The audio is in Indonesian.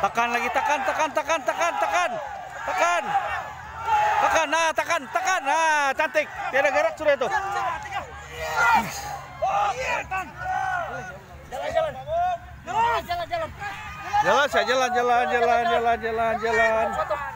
Tekan lagi tekan tekan tekan tekan tekan nah, tekan, tekan, nah, cantik, tiada gerak sudah itu. Jalan, saya jalan, jalan, jalan, jalan, jalan, jalan. Eh.